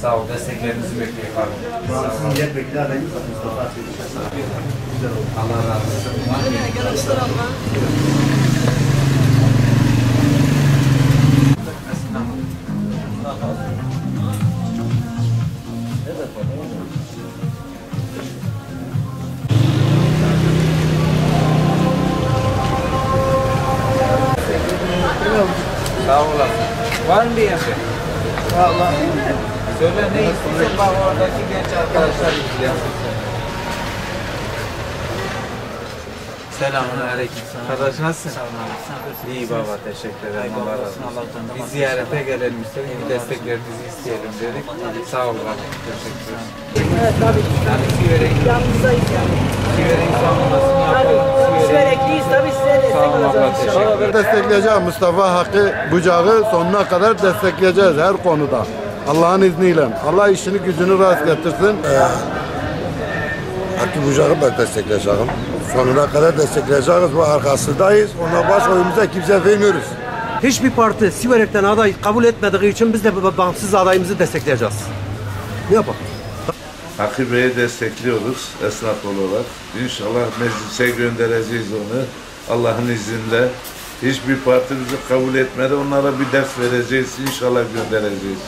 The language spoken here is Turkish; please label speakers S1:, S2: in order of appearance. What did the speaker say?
S1: Sağ ol. Desteklerinizi bekliyorum abi. Sağ ol.
S2: Bağımsız milletvekili adayımız var Mustafa oldu.
S1: Allah razı olsun. Var mı? Sağ olasın. Var mı bir şey?
S2: Vallahi
S1: Söyle ne istiyorsun bak oradaki genç arkadaşlar izliyor. Selamun aleyküm. Kardeş nasılsın? İyi baba teşekkür ederim. Allah razı olsun. Bir ziyarete gelelim istedik. Bir desteklerinizi isteyelim dedik. Sağ ol baba. Teşekkür ederim.
S3: Evet tabii.
S1: Yani Siverek,
S3: Yanınızdayız yani.
S1: Siverek savunmasını yapalım. Siverek.
S3: Sürekliyiz tabii size destek
S1: Sağ olun
S3: olacağız inşallah.
S1: ederim.
S4: Destekleyeceğiz Mustafa Hakkı Bucağı sonuna kadar destekleyeceğiz her konuda. Allah'ın izniyle. Allah işini gücünü rast getirsin.
S5: Hakkı Bucak'ı ben destekleyeceğim. Sonuna kadar destekleyeceğiz. Bu arkasındayız. Ona baş oyumuza kimse vermiyoruz.
S6: Hiçbir parti Siverek'ten aday kabul etmediği için biz de bu bağımsız adayımızı destekleyeceğiz. Ne yapalım?
S7: Hakkı Bey'i destekliyoruz esnaf olarak. İnşallah meclise göndereceğiz onu. Allah'ın izniyle. Hiçbir parti bizi kabul etmedi. Onlara bir ders vereceğiz. İnşallah göndereceğiz.